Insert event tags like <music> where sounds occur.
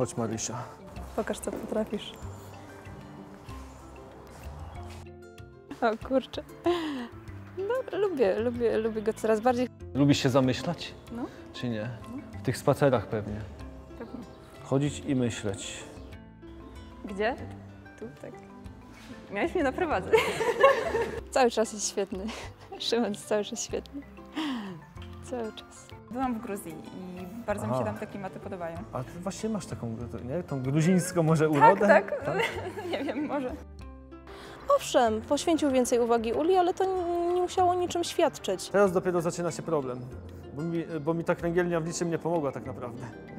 Chodź Marysia. Pokaż, co potrafisz. O kurczę. No, lubię, lubię, lubię go coraz bardziej. Lubisz się zamyślać? No. Czy nie? W tych spacerach pewnie. Pewnie. Chodzić i myśleć. Gdzie? Tu, tak. Miałeś mnie naprowadzać. <laughs> cały czas jest świetny. Szymon jest cały czas świetny. Cały czas. Byłam w Gruzji i bardzo mi Aha. się tam te klimaty podobają. A ty właśnie masz taką, nie? Tą gruzińską może urodę? Tak, <laughs> Nie wiem, może. Owszem, poświęcił więcej uwagi Uli, ale to nie musiało niczym świadczyć. Teraz dopiero zaczyna się problem, bo mi, bo mi ta kręgielnia w niczym nie pomogła tak naprawdę.